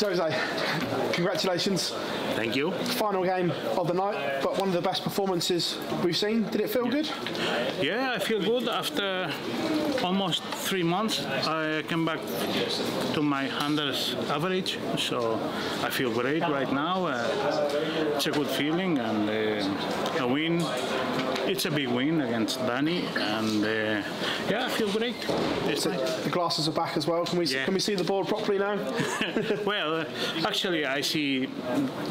Jose, congratulations. Thank you. Final game of the night, but one of the best performances we've seen. Did it feel good? Yeah, I feel good. After almost three months, I came back to my hundreds average, so I feel great right now. Uh, it's a good feeling, and uh, a win. It's a big win against Danny, and uh, yeah, I feel great. It's So nice. the glasses are back as well. Can we Yeah. can we see the board properly now? well, uh, actually, I see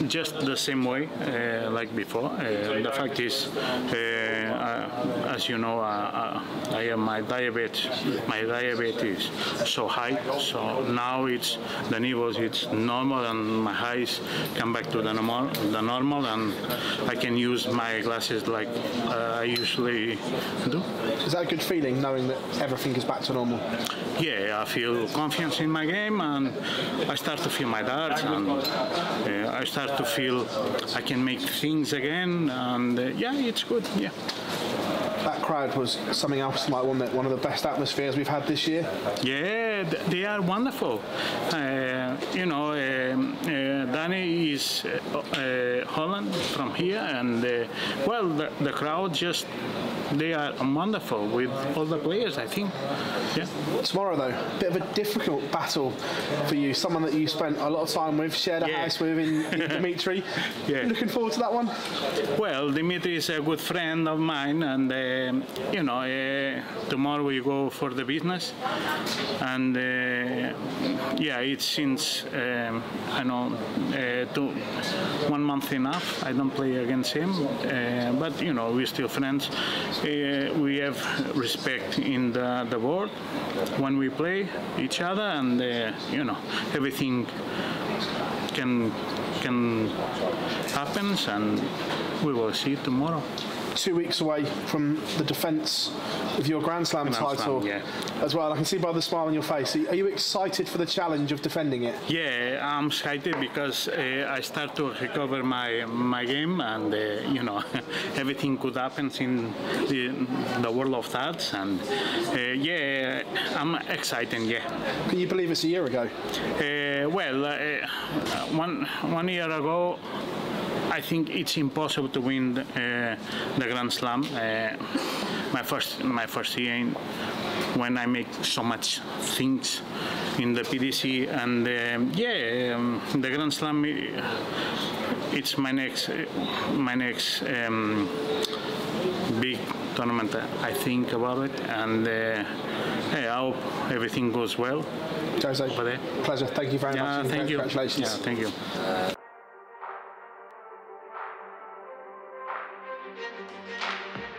just the same way uh, like before. Uh, the fact is, uh, uh, as you know, uh, uh, I have my diabetes. My diabetes is so high, so now it's the levels it's normal, and my highs come back to the normal, the normal, and I can use my glasses like uh, I usually do. Is that a good feeling knowing that everything is back to normal? Yeah, I feel confidence in my game, and I start to feel my darts, and uh, I start to feel I can make things again, and uh, yeah, it's good. Yeah. That crowd was something else like one that one of the best atmospheres we've had this year. Yeah, they are wonderful. Uh, you know, um, uh, Danny is uh, uh, Holland from here, and uh, well, the, the crowd just they are wonderful with all the players. I think. Yeah. Tomorrow though, a bit of a difficult battle for you. Someone that you spent a lot of time with, shared a Yeah. house with in, in Dimitri. Yeah. Looking forward to that one. Well, Dimitri is a good friend of mine, and uh, you know, uh, tomorrow we go for the business, and uh, yeah, it's since um, I know uh, one month enough. I don't play against him, but you know, we're still friends. We have respect in the, the board when we play each other, and you know, everything can can happens and we will see tomorrow. Two weeks away from the defence of your Grand Slam Grand Slam, title yeah. as well. I can see by the smile on your face. Are you excited for the challenge of defending it? Yeah, I'm excited because uh, I start to recover my my game and uh, you know everything could happen in the, the world of darts and uh, yeah, I'm excited. Yeah. Can you believe it's a year ago? Uh, well, uh, one one year ago, I think it's impossible to win the, uh, the Grand Slam. Uh, my first my first year in, when I make so much things in the PDC and um, yeah, um, the Grand Slam. It's my next my next um, big tournament. I think about it and. Uh, Hey, I hope everything goes well. Jose, pleasure. Thank you very Yeah, much. thank you. Congratulations. Yeah, thank you. Thank you.